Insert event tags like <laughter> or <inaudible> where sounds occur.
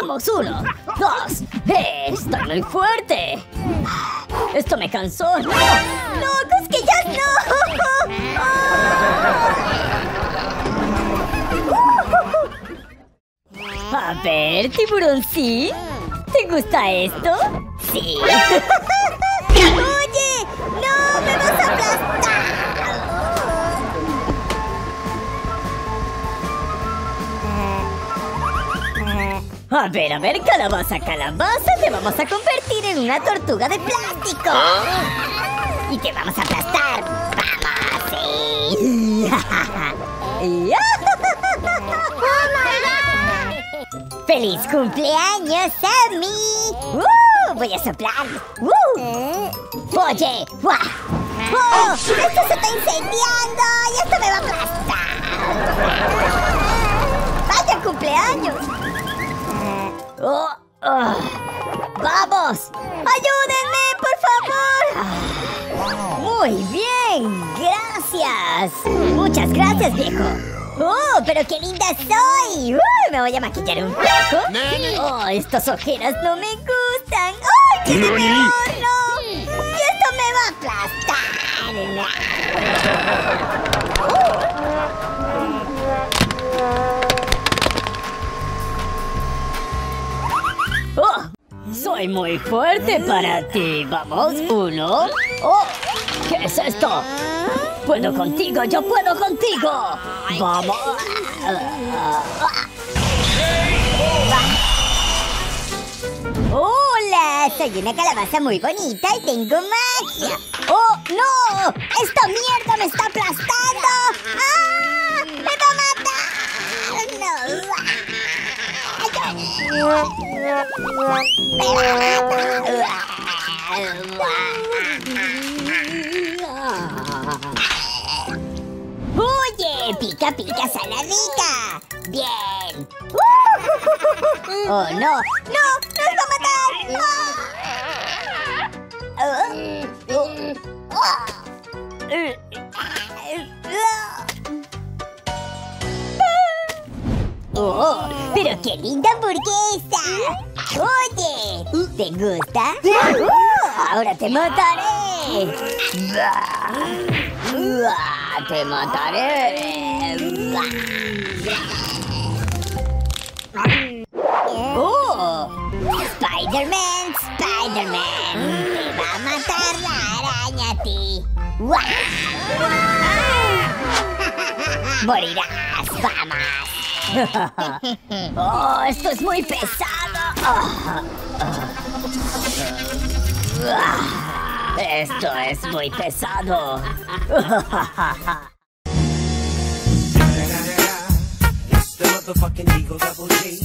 Vamos, uno, dos. ¡Eh! ¡Estoy muy fuerte! Esto me cansó. ¡No! ¡No! ¡Cosquillas, no! A ver, tiburón, ¿sí? ¿Te gusta esto? Sí. A ver, a ver, calabaza, calabaza, te vamos a convertir en una tortuga de plástico. Y te vamos a aplastar. ¡Vamos! Sí. <laughs> ¡Feliz cumpleaños, Sammy! ¡Uh! Voy a soplar. ¡Uh! ¡Oye! ¡Guau! ¡Oh! ¡Esto se está incendiando! Oh, oh. ¡Vamos! ¡Ayúdenme, por favor! Muy bien, gracias. Muchas gracias, viejo. ¡Oh, pero qué linda soy! Uh, ¿Me voy a maquillar un poco? ¡Oh, estas ojeras no me gustan! ¡Ay, qué peor! ¡No! ¡Y esto me va a aplastar! Soy muy fuerte para ti. Vamos, uno. ¡Oh! ¿Qué es esto? Puedo contigo, yo puedo contigo. Vamos. Hola, soy una calabaza muy bonita y tengo magia. ¡Oh, no! ¡Esta mierda me está aplastando! ¡Ah! ¡Me va a matar! ¡No! Oye, pica pica sana rica. Bien. Oh no, no, nos va a matar. Oh, pero qué linda hamburguesa. Oye, ¿te gusta? Oh, ahora te mataré. Te mataré. Oh, Spider-Man, Spider-Man. Te va a matar la araña a ti. Morirás, vamos. Oh, esto es muy pesado. Esto es muy pesado. It's